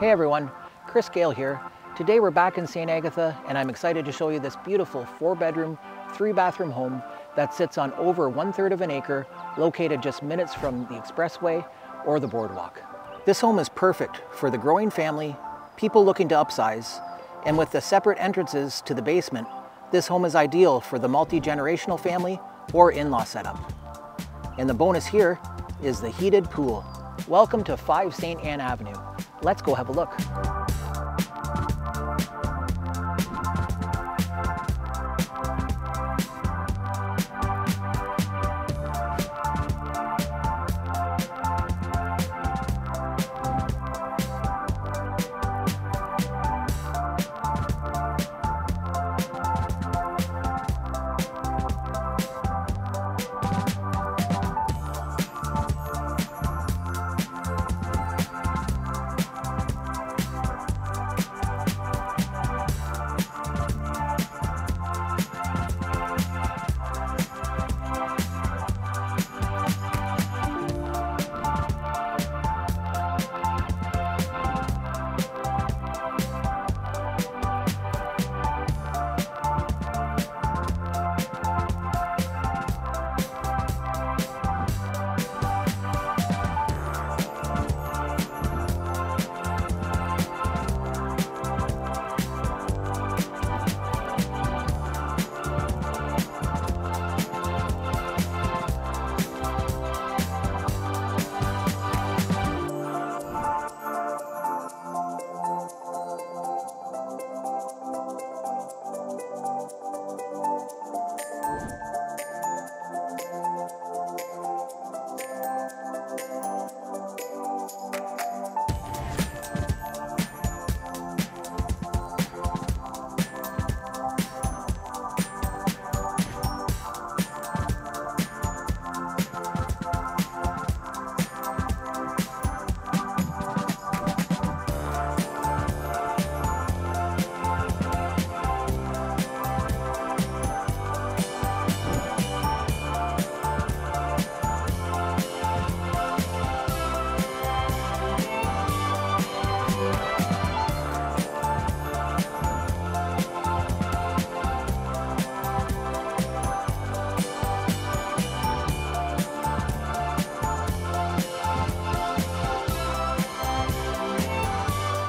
Hey everyone, Chris Gale here. Today we're back in St. Agatha and I'm excited to show you this beautiful four bedroom, three bathroom home that sits on over one third of an acre, located just minutes from the expressway or the boardwalk. This home is perfect for the growing family, people looking to upsize, and with the separate entrances to the basement, this home is ideal for the multi-generational family or in-law setup. And the bonus here is the heated pool. Welcome to 5 St. Anne Avenue. Let's go have a look.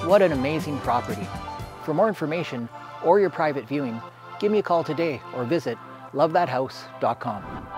What an amazing property. For more information or your private viewing, give me a call today or visit lovethathouse.com.